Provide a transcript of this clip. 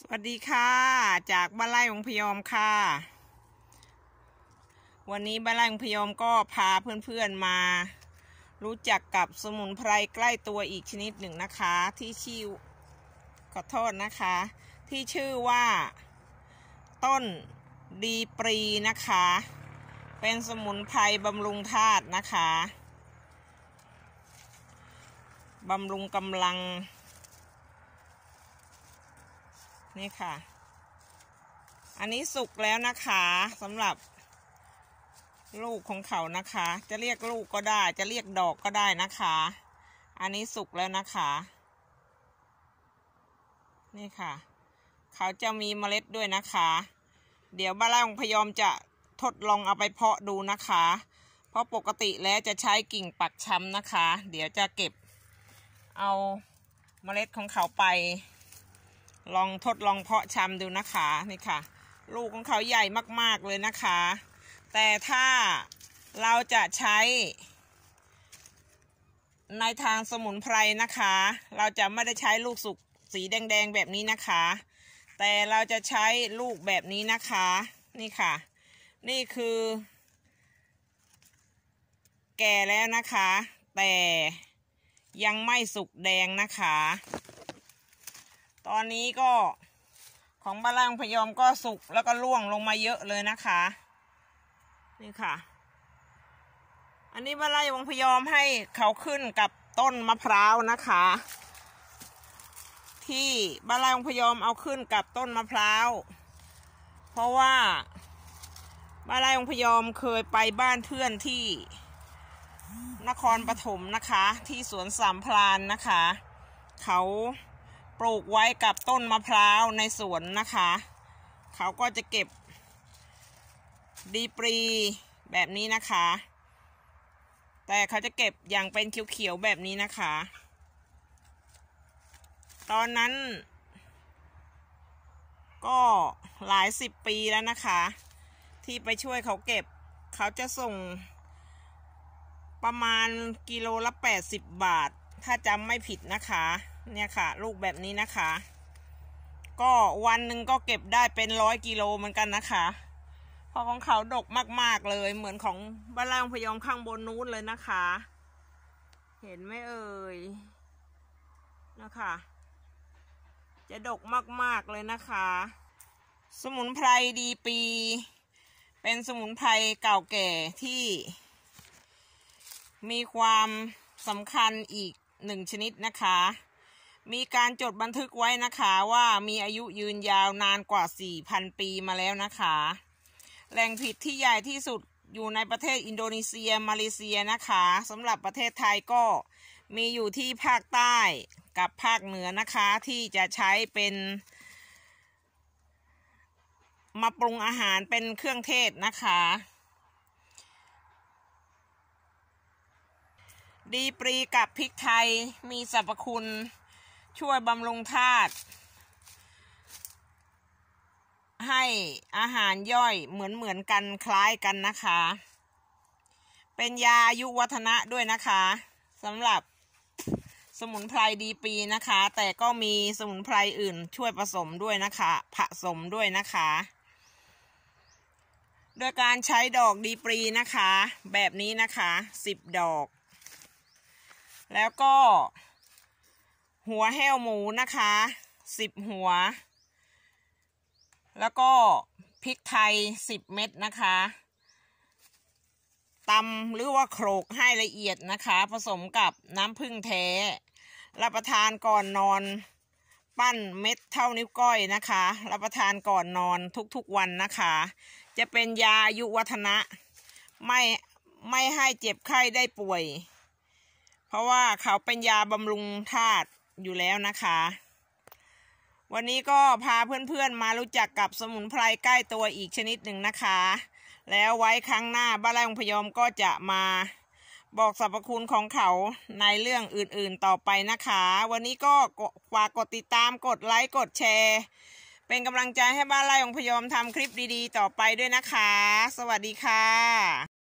สวัสดีค่ะ จากบ้านไร่องพยอมค่ะ วันนี้บ้านไร่องพยอมก็พาเพื่อนๆมา รู้จักกับสมุนไพรใกล้ตัวอีกชนิดหนึ่งนะคะ ที่ชื่อขอโทษนะคะ ที่ชื่อว่า ต้นดีปรีนะคะ เป็นสมุนไพรบำรุงธาตุนะคะบำรุงกำลัง นี่ค่ะ อันนี้สุกแล้วนะคะสำหรับ ลูกของเขานะคะ จะเรียกลูกก็ได้ จะเรียกดอกก็ได้นะคะ อันนี้สุกแล้วนะคะ นี่ค่ะ เขาจะมีเมล็ดด้วยนะคะ เดี๋ยวบ้านไร่องพยอมจะทดลองเอาไปเพาะดูนะคะ เพราะปกติแล้วจะใช้กิ่งปักช้ำนะคะ เดี๋ยวจะเก็บเอาเมล็ดของเขาไป ลองทดลองเพาะชำดูนะคะนี่ค่ะ ลูกของเขาใหญ่มากๆเลยนะคะ แต่ถ้าเราจะใช้ ในทางสมุนไพรนะคะ เราจะไม่ได้ใช้ลูกสุกสีแดงๆแบบนี้นะคะ แต่เราจะใช้ลูกแบบนี้นะคะ นี่ค่ะ นี่คือ แก่แล้วนะคะ แต่ยังไม่สุกแดงนะคะ ตอนนี้ก็ของบาล่างพยอมก็สุกแล้วก็ร่วงลงมาเยอะเลยนะคะ นี่ค่ะ อันนี้บานไร่วงพยอมให้เขาขึ้นกับต้นมะพร้าวนะคะ ที่บานไร่วงพยอมเอาขึ้นกับต้นมะพร้าว เพราะว่าบานไร่วงพยอมเคยไปบ้านเพื่อนที่นครปฐมนะคะ ที่สวนสามพรานนะคะ เขา ปลูกไว้กับต้นมะพร้าวในสวนนะคะ เขาก็จะเก็บดีปรีแบบนี้นะคะ แต่เขาจะเก็บอย่างเป็นเขียวๆแบบนี้นะคะ ตอนนั้น ก็หลายสิบปีแล้วนะคะ ที่ไปช่วยเขาเก็บ เขาจะส่ง ประมาณกิโลละแปดสิบบาท ถ้าจำไม่ผิดนะคะ เนี่ยค่ะ ลูกแบบนี้นะคะ ก็วันหนึ่งก็เก็บได้เป็นร้อยกิโลเหมือนกันนะคะเพราะของเขาดกมากๆเลย เหมือนของบ้านล่างพยองข้างบนนู้นเลยนะคะ เห็นไหมเอ่ยนะคะ จะดกมากๆเลยนะคะ สมุนไพรดีปี เป็นสมุนไพรเก่าแก่ที่ มีความสำคัญอีกหนึ่งชนิดนะคะ มีการจดบันทึกไว้นะคะว่ามีอายุยืนยาวนานกว่า 4,000 ปีมาแล้วนะคะ แหล่งผิดที่ใหญ่ที่สุดอยู่ในประเทศอินโดนีเซีย มาเลเซียนะคะสำหรับประเทศไทยก็มีอยู่ที่ภาคใต้กับภาคเหนือนะคะที่จะใช้เป็น มาปรุงอาหารเป็นเครื่องเทศนะคะ ดีปรีกับพริกไทยมีสรรพคุณ ช่วยบำรุงธาตุให้อาหารย่อยเหมือนเหมือนกันคล้ายกันนะคะ เป็นยาอายุวัฒนะด้วยนะคะสำหรับสมุนไพรดีปีนะคะ แต่ก็มีสมุนไพรอื่นช่วยผสมด้วยนะคะ ผสมด้วยนะคะ โดยการใช้ดอกดีปรีนะคะ แบบนี้นะคะสิบดอก แล้วก็ หัวแห้วหมูนะคะสิบหัว แล้วก็พริกไทยสิบเม็ดนะคะตำหรือว่าโขลกให้ละเอียดนะคะ ผสมกับน้ำผึ้งแท้ รับประทานก่อนนอน ปั้นเม็ดเท่านิ้วก้อยนะคะ รับประทานก่อนนอนทุกๆวันนะคะ จะเป็นยาอายุวัฒนะไม่ไม่ให้เจ็บไข้ได้ป่วย เพราะว่าเขาเป็นยาบำรุงธาตุ อยู่แล้วนะคะ วันนี้ก็พาเพื่อนๆมารู้จักกับสมุนไพรใกล้ตัวอีกชนิดหนึ่งนะคะ แล้วไว้ครั้งหน้าบ้านไร่พยอมก็จะมาบอกสรรพคุณของเขาในเรื่องอื่นๆต่อไปนะคะ วันนี้ก็ฝากกดติดตามกดไลค์กดแชร์ เป็นกำลังใจให้บ้านไร่องพยอมทำคลิปดีๆ ต่อไปด้วยนะคะ สวัสดีค่ะ